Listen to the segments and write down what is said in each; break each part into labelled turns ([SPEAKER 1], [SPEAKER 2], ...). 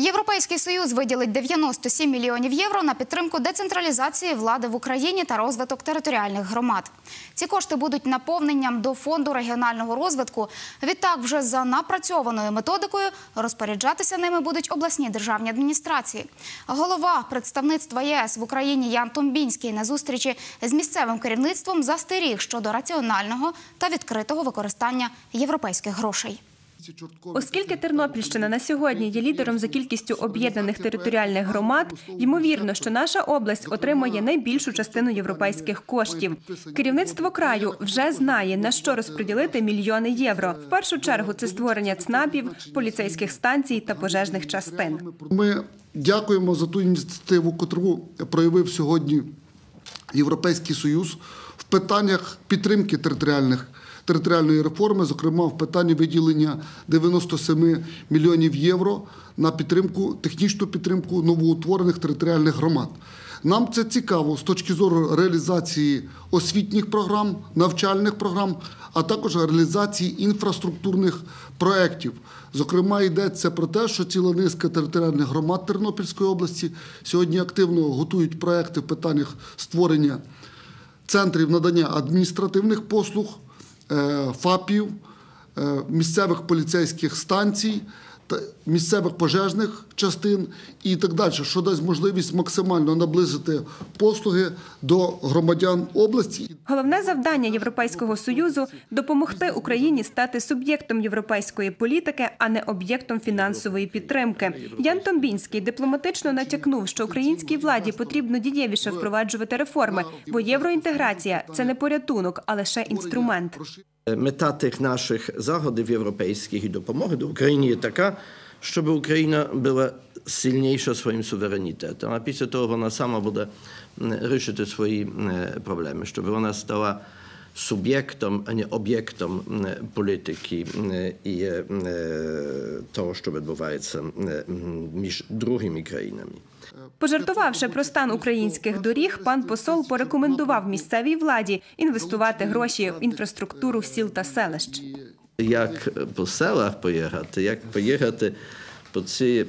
[SPEAKER 1] Європейський союз виділить 97 мільйонів євро на підтримку децентралізації влади в Україні та розвиток територіальних громад. Ці кошти будуть наповненням до фонду регіонального розвитку. Відтак, вже за напрацьованою методикою розпоряджатися ними будуть обласні державні адміністрації. Голова представництва ЄС в Україні Ян Томбінський на зустрічі з місцевим керівництвом застеріг щодо раціонального та відкритого використання європейських грошей.
[SPEAKER 2] Оскільки Тернопільщина на сьогодні є лідером за кількістю об'єднаних територіальних громад, ймовірно, що наша область отримає найбільшу частину європейських коштів. Керівництво краю вже знає на що розподілити мільйони євро. В першу чергу це створення ЦНАПів, поліцейських станцій та пожежних частин.
[SPEAKER 3] Ми дякуємо за ту ініціативу, котру проявив сьогодні Європейський Союз в питаннях підтримки територіальних. Територіальної реформи, зокрема в питанні виділення 97 мільйонів євро на підтримку, технічну підтримку новоутворених територіальних громад. Нам це цікаво з точки зору реалізації освітніх програм, навчальних програм, а також реалізації інфраструктурних проєктів. Зокрема, йдеться про те, що ціла низка територіальних громад Тернопільської області сьогодні активно готують проекти в питаннях створення центрів надання адміністративних послуг, ФАПів, е, місцевих поліцейських станцій, та місцевих пожежних частин і так далі, що дасть можливість максимально наблизити послуги до громадян області.
[SPEAKER 2] Головне завдання Європейського союзу допомогти Україні стати суб'єктом європейської політики, а не об'єктом фінансової підтримки. Ян Томбінський дипломатично натякнув, що українській владі потрібно дієвіше впроваджувати реформи, бо євроінтеграція це не порятунок, а лише інструмент.
[SPEAKER 4] Мета тих наших заходів європейських і допомоги до України є така, щоб Україна була сильніша своїм суверенітетом, а після того вона сама буде м, рішити свої м, проблеми, щоб вона стала суб'єктом, а не об'єктом політики і того, що відбувається між другими країнами.
[SPEAKER 2] Пожартувавши про стан українських доріг, пан посол порекомендував місцевій владі інвестувати гроші в інфраструктуру сіл та селищ.
[SPEAKER 4] Як по селах поїхати, як поїхати po cej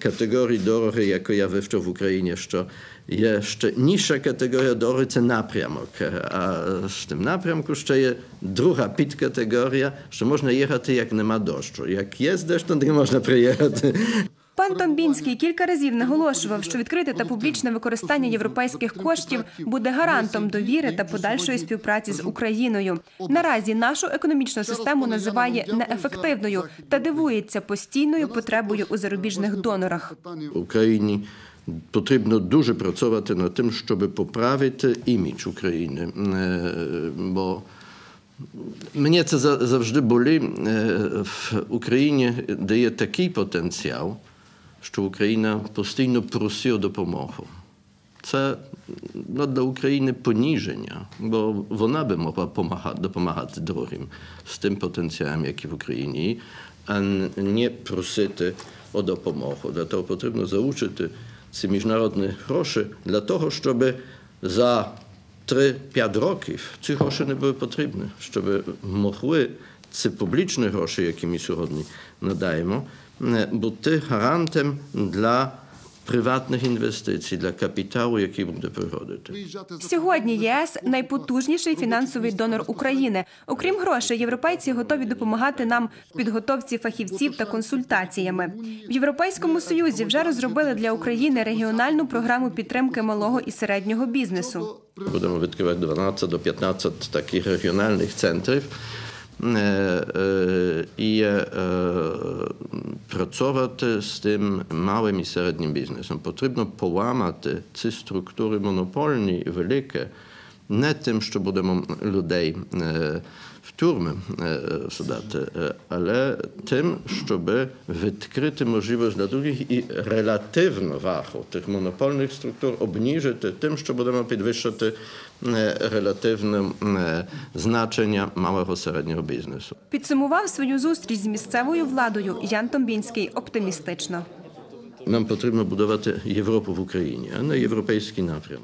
[SPEAKER 4] kategorii dory, jako ja wywczo w Ukrainie, jeszcze jeszcze niższa kategoria dory, to napriamok. A w tym napriamku jeszcze jest druga pit kategoria, że można jechać jak nie ma deszczu. Jak jest deszcz, to można przejechać.
[SPEAKER 2] Пан Томбінський кілька разів наголошував, що відкрите та публічне використання європейських коштів буде гарантом довіри та подальшої співпраці з Україною. Наразі нашу економічну систему називає неефективною та дивується постійною потребою у зарубіжних донорах.
[SPEAKER 4] Україні потрібно дуже працювати над тим, щоб поправити імідж України. Е, Бо мені це за- завжди болі е, в Україні, де є такий потенціал, що Україна постійно просить допомогу. Це ну, для України поніження, бо вона би могла помагати, допомагати другим з тим потенціалом, який в Україні, а не просити о допомогу. Для того потрібно заучити ці міжнародні гроші для того, щоб за 3-5 років ці гроші не були потрібні, щоб могли ці публічні гроші, які ми сьогодні надаємо, е, бути гарантом для приватних інвестицій, для капіталу, який буде приходити.
[SPEAKER 2] Сьогодні ЄС найпотужніший фінансовий донор України. Окрім грошей, європейці готові допомагати нам в підготовці фахівців та консультаціями. В Європейському Союзі вже розробили для України регіональну програму підтримки малого і середнього бізнесу.
[SPEAKER 4] Будемо відкривати 12 до 15 таких регіональних центрів. Eh, eh, i pracować z tym małym i średnim biznesem. Potrzebno połamać te struktury monopolne i wielkie, не тим, що будемо людей е, в тюрми е, садати, е, але тим, щоб відкрити можливість для других і релятивну вагу тих монопольних структур обніжити тим, що будемо підвищити е, релятивне е, значення малого середнього бізнесу.
[SPEAKER 2] Підсумував свою зустріч з місцевою владою Ян Томбінський оптимістично.
[SPEAKER 4] Нам потрібно будувати Європу в Україні, а не європейський напрям.